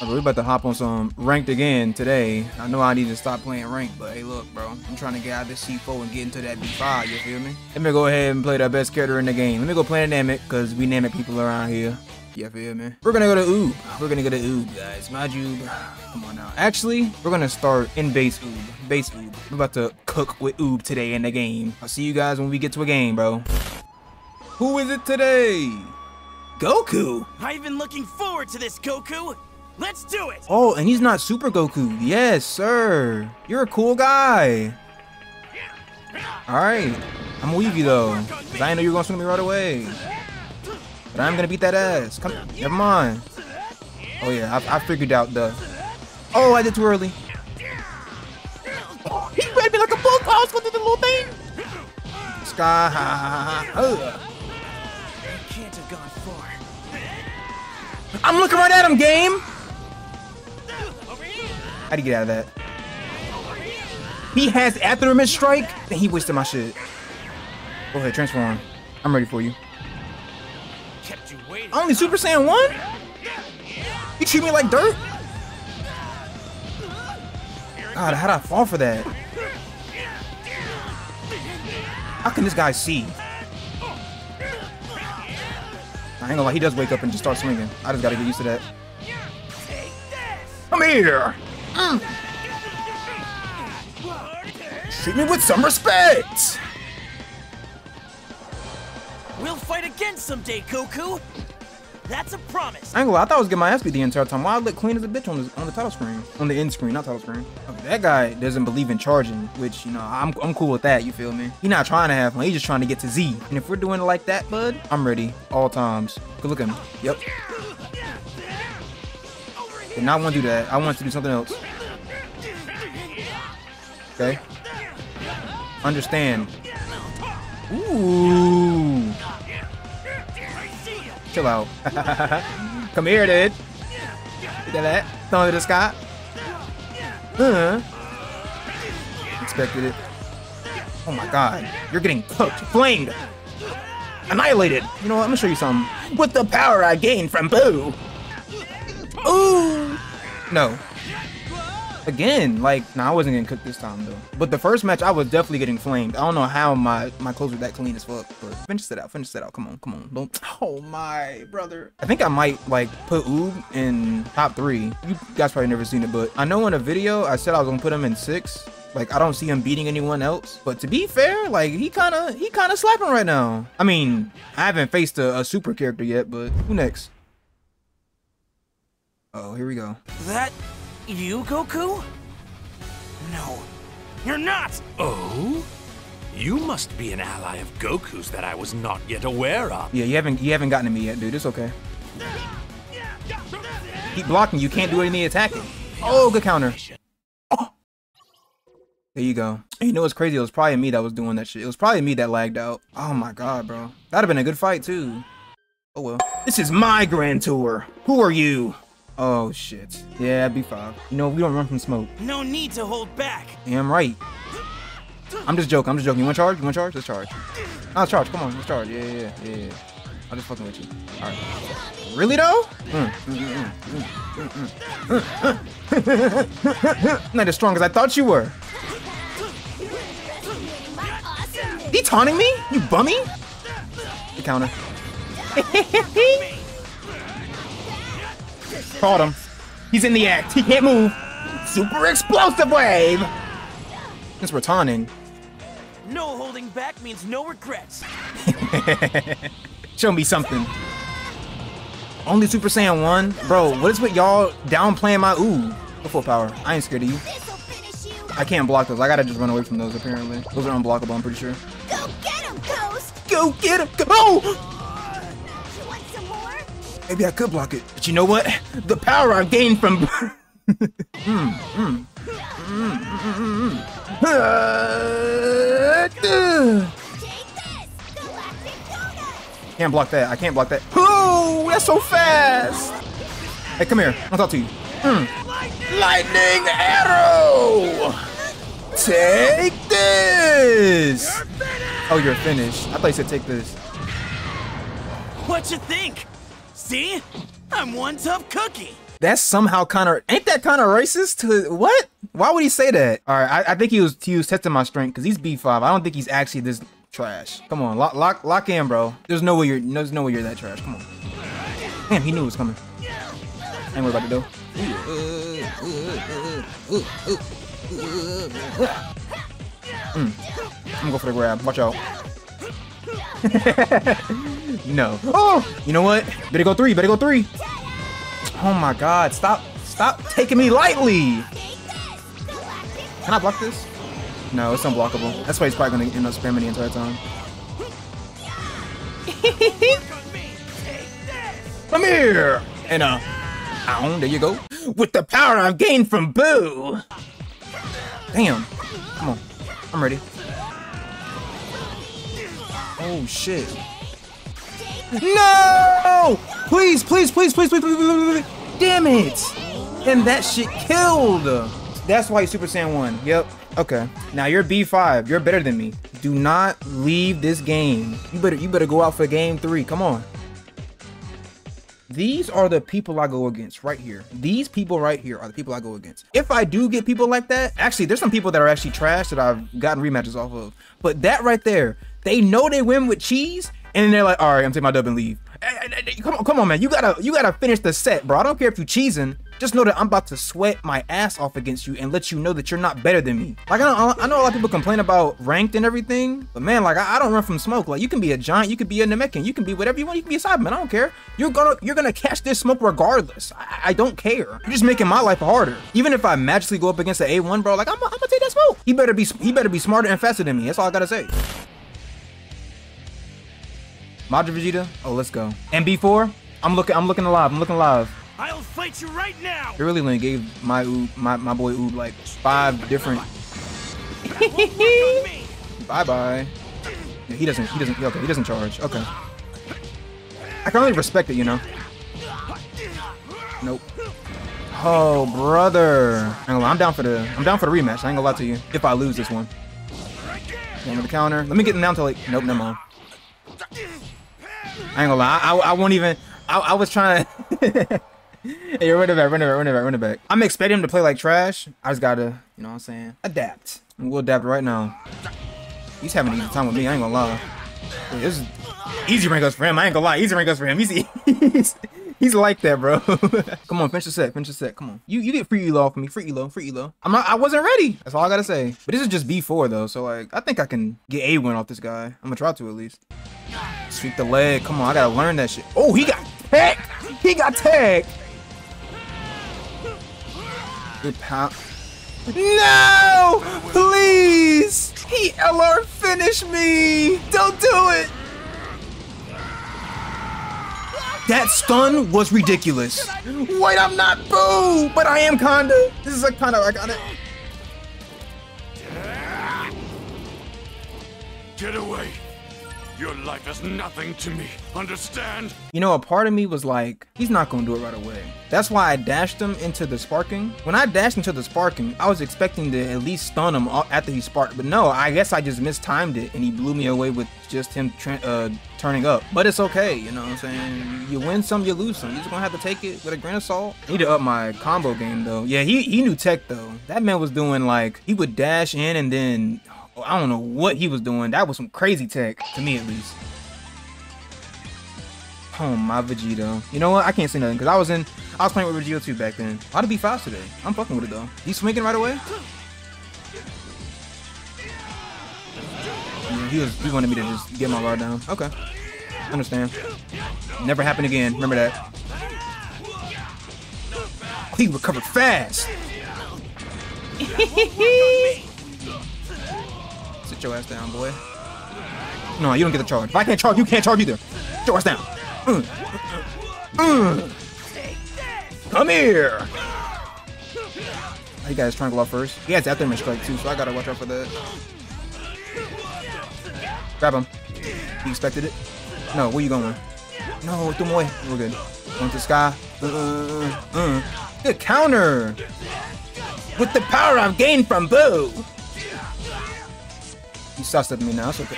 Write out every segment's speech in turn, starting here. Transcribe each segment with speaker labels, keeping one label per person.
Speaker 1: Bro, we about to hop on some ranked again today. I know I need to stop playing ranked, but hey, look, bro. I'm trying to get out of this C4 and get into that B5, you feel me? Let me go ahead and play the best character in the game. Let me go play Namek, because we Namek people around here. You feel me? We're gonna go to Oob. We're gonna go to Oob, guys. Majuub. Come on now. Actually, we're gonna start in base Oob. Base Oob. We're about to cook with Oob today in the game. I'll see you guys when we get to a game, bro. Who is it today? Goku.
Speaker 2: I've been looking forward to this, Goku. Let's do it!
Speaker 1: Oh, and he's not Super Goku. Yes, sir. You're a cool guy. Alright. I'm gonna leave you though. Cause I know you're gonna swing me right away. But I'm gonna beat that ass. Come never mind. Oh yeah, I, I figured out the Oh, I did too early. Oh, he read me like a bull I was gonna do the little thing. Sky high. Uh.
Speaker 2: Can't have gone far.
Speaker 1: I'm looking right at him, game. How'd he get out of that? He has Afterimage Strike? He wasted my shit. Go ahead, transform. I'm ready for you.
Speaker 2: You.
Speaker 1: Only Super Saiyan 1? You treat me like dirt? God, how'd I fall for that? How can this guy see? I ain't gonna lie, he does wake up and just start swinging. I just gotta get used to that. Come here! Mm. Treat me with some respect!
Speaker 2: We'll fight again someday, Goku. That's a promise.
Speaker 1: I ain't gonna lie, I thought I was getting my ass beat the entire time. Why I look clean as a bitch on the on the title screen, on the end screen, not title screen. Okay, that guy doesn't believe in charging, which you know I'm I'm cool with that. You feel me? He not trying to have fun. He's just trying to get to Z. And if we're doing it like that, bud, I'm ready all times. Good look at me. Yep. Did not want to do that. I want to do something else. Okay. Understand. Ooh. Chill out. Come here, dude. Look at that. It to the. Uh huh. Expected it. Oh my god. You're getting cooked. Flamed. Annihilated. You know what? I'm gonna show you something. With the power I gained from Boo. No. Again, like, nah, I wasn't getting cooked this time though. But the first match, I was definitely getting flamed. I don't know how my my clothes were that clean as fuck. But finish it out, finish it out. Come on, come on. Don't. Oh my brother. I think I might like put Oob in top three. You guys probably never seen it, but I know in a video I said I was gonna put him in six. Like I don't see him beating anyone else. But to be fair, like he kind of he kind of slapping right now. I mean, I haven't faced a, a super character yet, but who next? Oh, here we go.
Speaker 2: That you, Goku? No, you're not.
Speaker 3: Oh? You must be an ally of Goku's that I was not yet aware of.
Speaker 1: Yeah, you haven't you haven't gotten to me yet, dude. It's okay. Keep blocking. You can't do any attacking. Oh, good counter. Oh. There you go. You know what's crazy? It was probably me that was doing that shit. It was probably me that lagged out. Oh my god, bro. That'd have been a good fight too. Oh well. This is my grand tour. Who are you? Oh shit. Yeah, B5. You know, we don't run from smoke.
Speaker 2: No need to hold back.
Speaker 1: Damn right. I'm just joking. I'm just joking. You want to charge? You want to charge? Let's charge. Let's charge. Come on, let's charge. Yeah, yeah, yeah, yeah. I'm just fucking with you. All right. Really though? Mm, mm, mm, mm, Not as strong as I thought you were. He taunting me? You bummy? The counter. Caught him. He's in the act. He can't move. Super explosive wave. Since we're taunting.
Speaker 2: No holding back means no regrets.
Speaker 1: Show me something. Only Super Saiyan 1? Bro, what is with y'all downplaying my ooh? The full power. I ain't scared of you. I can't block those. I gotta just run away from those apparently. Those are unblockable, I'm pretty sure.
Speaker 4: Go get him, Ghost!
Speaker 1: Go get him! Go! Maybe I could block it. But you know what? The power I've gained from... mm, mm, mm. Uh.
Speaker 4: Take this! Galactic Donut!
Speaker 1: Can't block that. I can't block that. Oh, that's so fast. Hey, come here. I'll talk to you. Mm. Lightning arrow. Take this. Oh, you're finished. I thought you said take this.
Speaker 2: What you think? See? I'm one tough cookie.
Speaker 1: That's somehow kind of ain't that kind of racist? To what? Why would he say that? All right, I, I think he was he was testing my strength because he's B5. I don't think he's actually this trash. Come on, lock lock lock in, bro. There's no way you're there's no way you're that trash. Come on. Damn, he knew it was coming. Ain't what about to do. Mm. I'm gonna go for the grab. Watch out. no. Oh, you know what? Better go three. Better go three. Oh my God! Stop! Stop taking me lightly. Can I block this? No, it's unblockable. That's why he's probably gonna end up spamming the entire time. Come here! And uh, ow, there you go. With the power I've gained from Boo! Damn. Come on. I'm ready. Oh shit. No! Please, please, please, please, please, please, please, please. Damn it! And that shit killed! That's why you Super Saiyan 1. Yep. Okay. Now you're B5. You're better than me. Do not leave this game. You better you better go out for game three. Come on. These are the people I go against right here. These people right here are the people I go against. If I do get people like that, actually, there's some people that are actually trash that I've gotten rematches off of. But that right there, they know they win with cheese, and they're like, all right, I'm taking my dub and leave. Hey, hey, hey, Come on, come on, man. You gotta, you gotta finish the set, bro. I don't care if you cheesing. Just know that I'm about to sweat my ass off against you and let you know that you're not better than me. Like, I, know, I know a lot of people complain about ranked and everything, but man, like, I, I don't run from smoke. Like, you can be a giant, you can be a Namekian, you can be whatever you want, you can be a Cyberman, I don't care. You're gonna, you're gonna catch this smoke regardless. I, I don't care. You're just making my life harder. Even if I magically go up against the A1, bro, like, I'm, I'm gonna take that smoke. He better be, he better be smarter and faster than me. That's all I gotta say. Majin Vegeta, oh, let's go. And B4, I'm looking, I'm looking alive, I'm looking alive.
Speaker 2: I'll fight you right now.
Speaker 1: They really only gave my Oob, my, my boy Oob like five different. bye bye. Yeah, he doesn't. He doesn't. Okay, he doesn't charge. Okay. I can only respect it, you know. Nope. Oh, brother. Hang on, I'm down for the. I'm down for the rematch. I ain't gonna lie to you. If I lose this one. To the counter. Let me get him down to like. Nope, never mind. I ain't gonna lie. I, I, I won't even. I, I was trying to. hey, run it back, run it back, run it back, run it back. I'm expecting him to play like trash. I just gotta, you know what I'm saying? Adapt. We'll adapt right now. He's having an easy time with me, I ain't gonna lie. Wait, this is easy rank ups for him. I ain't gonna lie, easy rank ups for him. He's he's, he's like that, bro. come on, finish the set, finish the set. Come on. You you get free elo off me. Free elo, free elo. I'm not I wasn't ready. That's all I gotta say. But this is just B4 though, so like I think I can get a win off this guy. I'm gonna try to at least. Sweep the leg. Come on, I gotta learn that shit. Oh, he got tagged. He got tagged. Good pound. No! Please! He LR finish me! Don't do it! That stun was ridiculous. Wait, I'm not Boo, but I am kinda. This is a kind of I got it.
Speaker 3: Get away. Your life is nothing to me. Understand?
Speaker 1: You know, a part of me was like, he's not gonna do it right away. That's why I dashed him into the sparking. When I dashed into the sparking, I was expecting to at least stun him after he sparked, but no, I guess I just mistimed it and he blew me away with just him uh, turning up. But it's okay, you know what I'm saying? You win some, you lose some. You're just gonna have to take it with a grain of salt. I need to up my combo game though. Yeah, he, he knew tech though. That man was doing like, he would dash in and then I don't know what he was doing. That was some crazy tech, to me at least. Oh, my Vegito. You know what? I can't say nothing, because I was in, I was playing with Vegito too back then. How to be fast today? I'm fucking with it, though. He's swinging right away? Yeah, he was, he wanted me to just get my guard down. Okay. Understand. Never happen again. Remember that. Oh, he recovered fast. Sit your ass down, boy. No, you don't get the charge. If I can't charge, you can't charge either. Sit your ass down. Mm. Mm. Come here. He got his triangle off first. He has Afterimage strike too, so I gotta watch out for that. Grab him. He expected it. No, where you going? No, throw him away. We're good. Going to the sky. Uh, uh, uh. Good counter. With the power I've gained from Boo. He sussed at me now. Okay.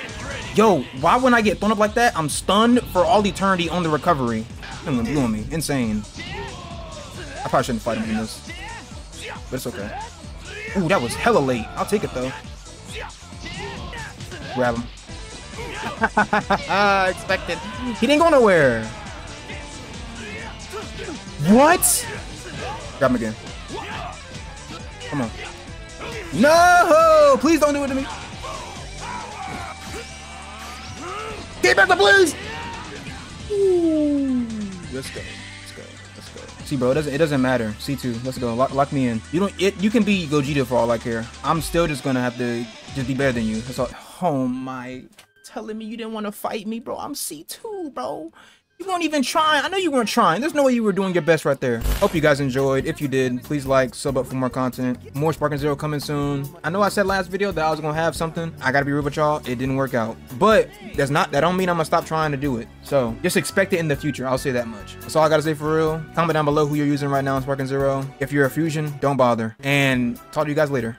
Speaker 1: Yo, why when I get thrown up like that, I'm stunned for all eternity on the recovery. Him blew on me. Insane. I probably shouldn't fight him in this. But it's okay. Ooh, that was hella late. I'll take it though. Grab him. Expected. He didn't go nowhere. What? Grab him again. Come on. No! Please don't do it to me. Back the blues! Ooh. Let's go. Let's go. Let's go. See, bro, it doesn't, it doesn't matter. C2, let's go. Lock, lock me in. You don't. It. You can be Gogeta for all I care. I'm still just gonna have to just be better than you. That's all. Oh my! Telling me you didn't want to fight me, bro. I'm C2, bro. You weren't even trying. I know you weren't trying. There's no way you were doing your best right there. Hope you guys enjoyed. If you did, please like, sub up for more content. More Sparking Zero coming soon. I know I said last video that I was gonna have something. I gotta be real with y'all. It didn't work out. But that's not that don't mean I'm gonna stop trying to do it. So just expect it in the future. I'll say that much. That's all I gotta say for real. Comment down below who you're using right now in Sparking Zero. If you're a fusion, don't bother. And talk to you guys later.